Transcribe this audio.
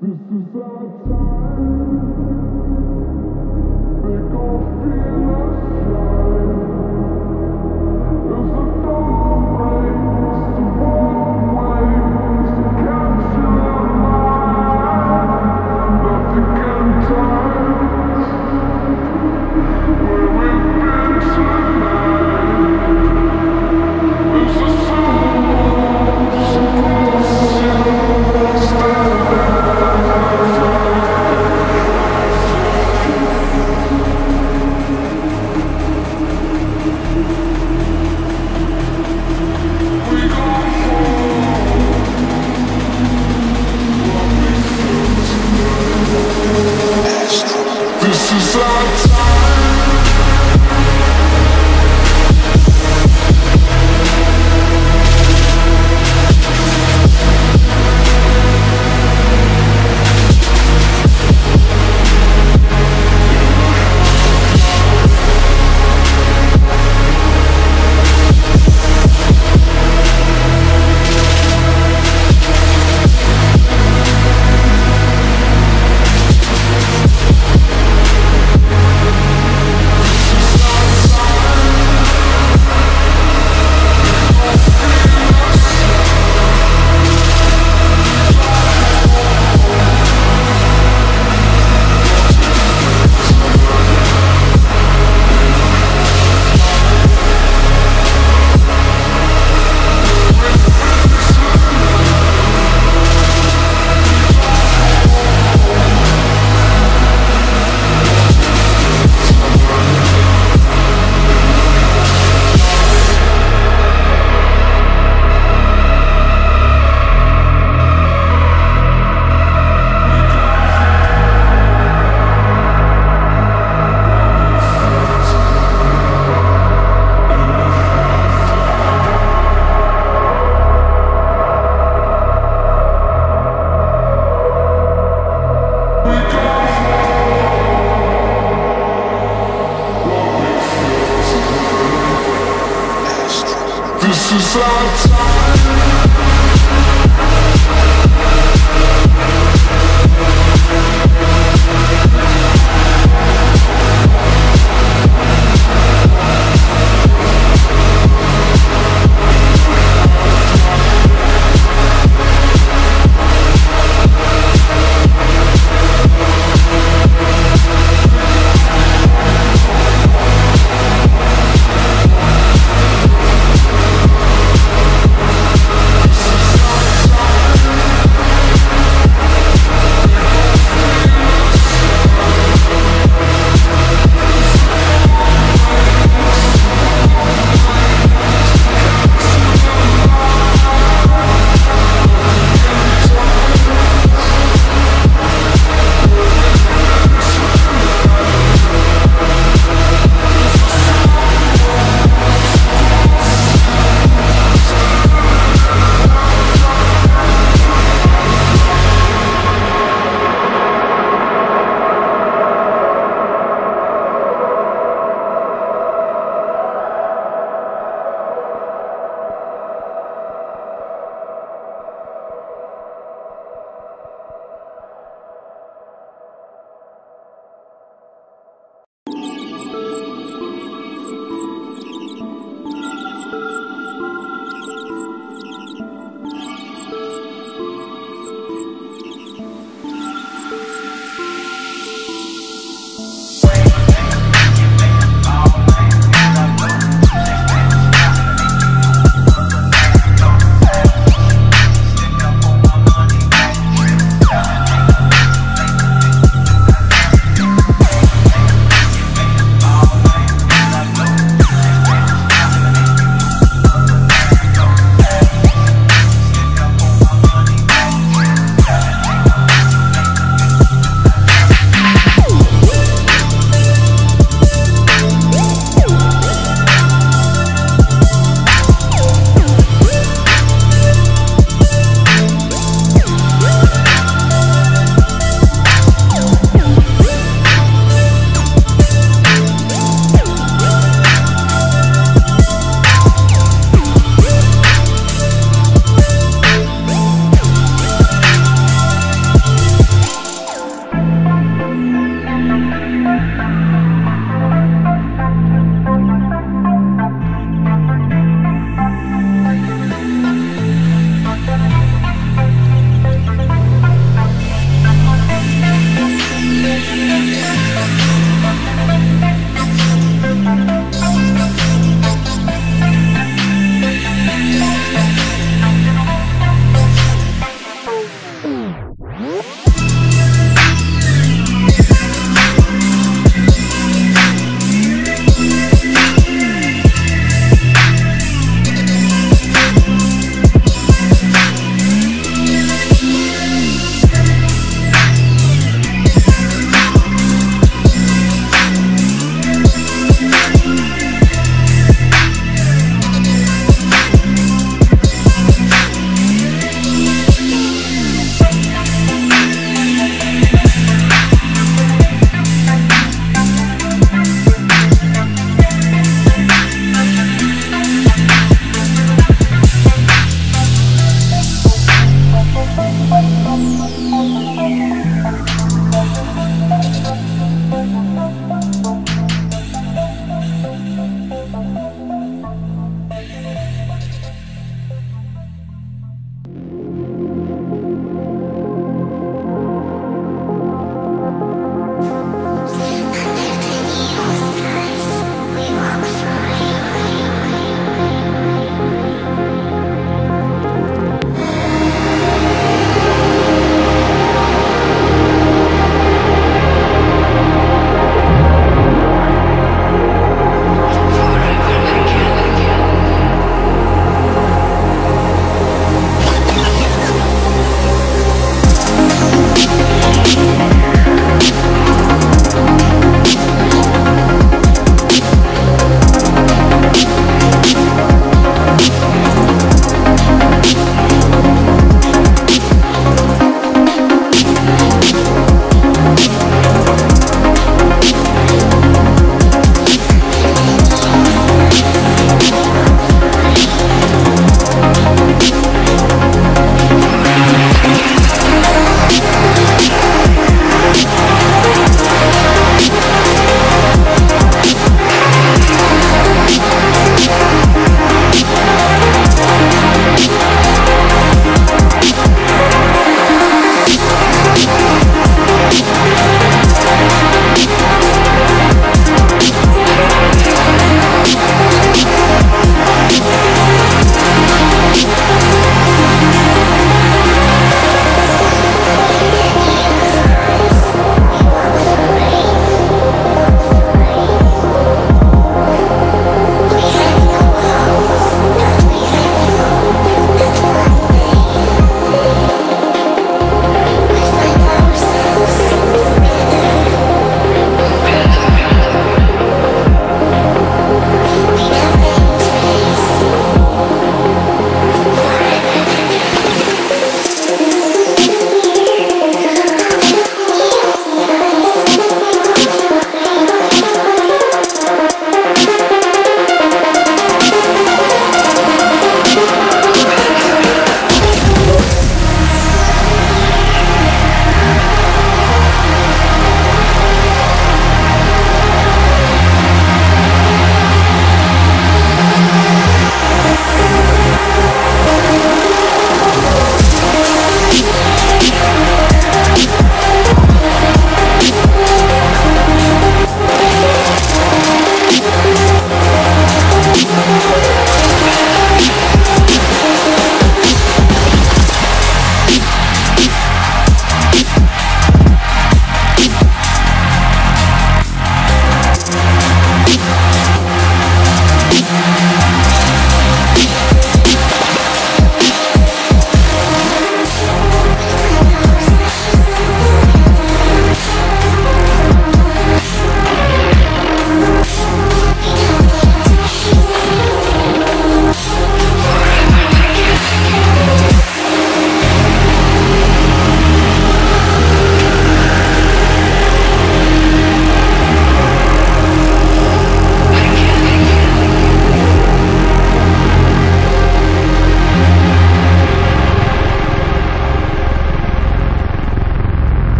This is our time. Make us feel.